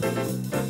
Música